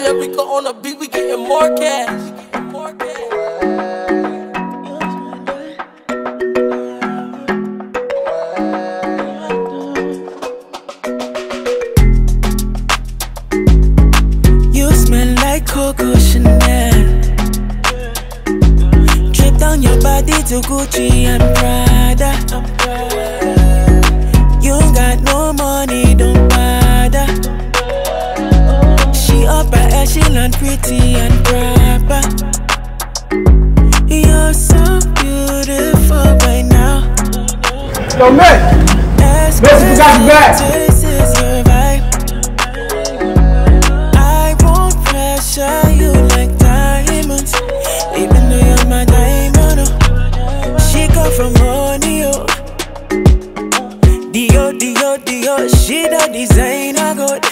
Yarico on a beat, we getting more cash. More cash. You smell like Coco Chanel. Drip down your body to Gucci and Prada. You got no money, your vibe. I won't you diamond. oh. From Dio, she the designer good.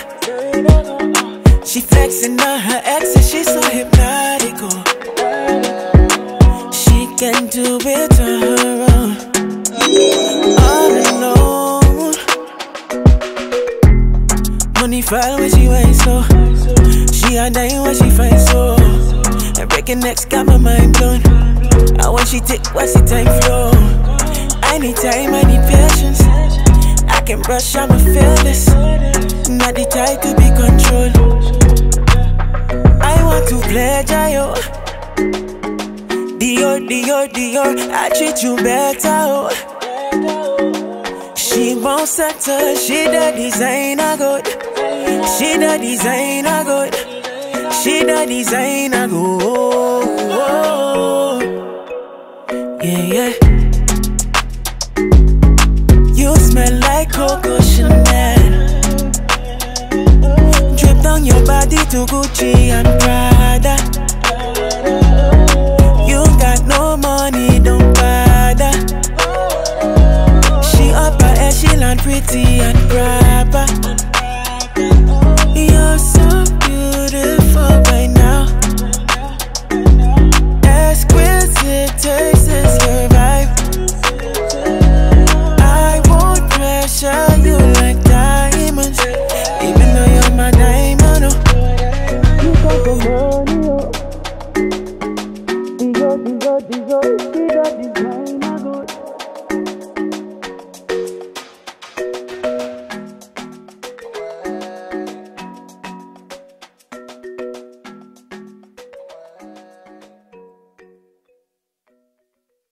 She flexing on her exes, she's so hypnotic. She can do it on her own. Money fall when she waits so. She a dying when she find so. And breaking necks got my mind blown. And when she tick, what's the time flow? I need time, I need patience. I can brush, I'ma. Not the type to be controlled. I want to pleasure you. Dior, Dior, Dior, I treat you better. Oh. She won't settle, she the designer good. She the designer good. She the designer good. Yeah, yeah. You smell like Coco Chanel. Drip down your body to Gucci and Prada. You got no money, don't bother. She up her head, she land pretty and proud. it takes is your vibe I won't pressure you like diamonds Even though you're my diamond oh